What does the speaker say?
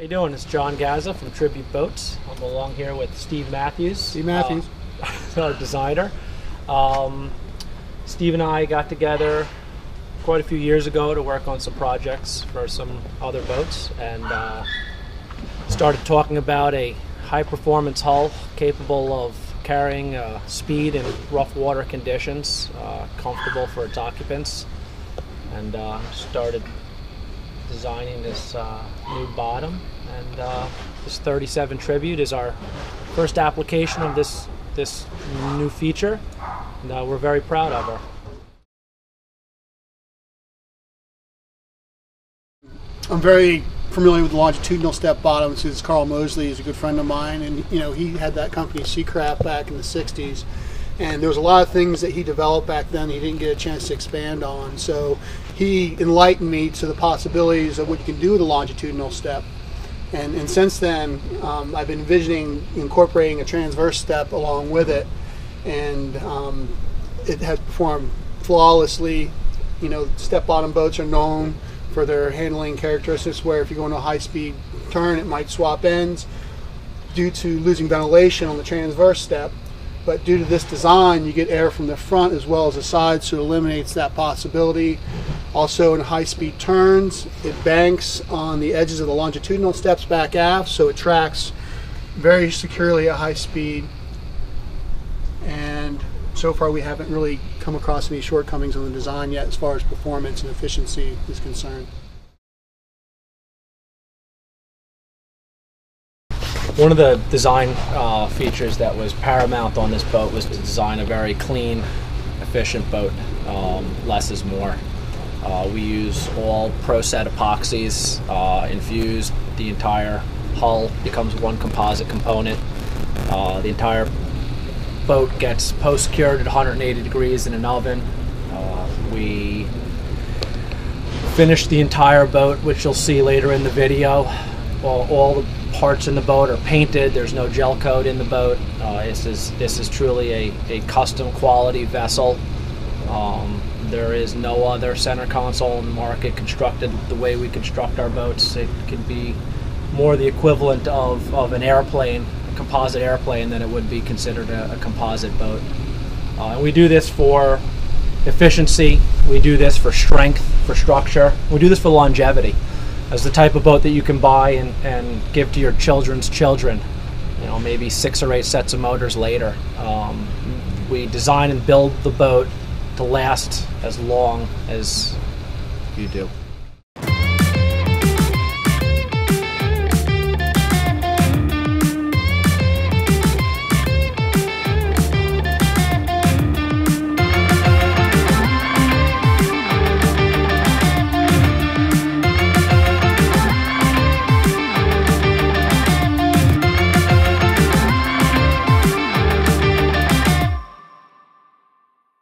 How you doing? It's John Gaza from Tribute Boats. I'm along here with Steve Matthews. Steve Matthews. uh, our designer. Um, Steve and I got together quite a few years ago to work on some projects for some other boats, and uh, started talking about a high-performance hull capable of carrying uh, speed in rough water conditions, uh, comfortable for its occupants, and uh, started designing this uh, new bottom. And uh, this 37 Tribute is our first application of this this new feature, and uh, we're very proud of her. I'm very familiar with longitudinal step bottoms. Is Carl Moesly is a good friend of mine, and you know he had that company Seacraft back in the '60s, and there was a lot of things that he developed back then he didn't get a chance to expand on. So he enlightened me to the possibilities of what you can do with a longitudinal step. And, and since then, um, I've been envisioning incorporating a transverse step along with it, and um, it has performed flawlessly. You know, step bottom boats are known for their handling characteristics where if you go into a high speed turn, it might swap ends due to losing ventilation on the transverse step. But due to this design, you get air from the front as well as the side, so it eliminates that possibility. Also, in high speed turns, it banks on the edges of the longitudinal steps back aft, so it tracks very securely at high speed. And so far, we haven't really come across any shortcomings on the design yet as far as performance and efficiency is concerned. One of the design uh, features that was paramount on this boat was to design a very clean, efficient boat. Um, less is more. Uh, we use all ProSet epoxies uh, infused. The entire hull becomes one composite component. Uh, the entire boat gets post cured at 180 degrees in an oven. Uh, we finish the entire boat, which you'll see later in the video. All, all the parts in the boat are painted. There's no gel coat in the boat. Uh, this is this is truly a, a custom quality vessel. Um, there is no other center console in the market constructed the way we construct our boats. It can be more the equivalent of, of an airplane, a composite airplane, than it would be considered a, a composite boat. Uh, and we do this for efficiency. We do this for strength, for structure. We do this for longevity as the type of boat that you can buy and, and give to your children's children. You know, maybe six or eight sets of motors later. Um, we design and build the boat to last as long as you do.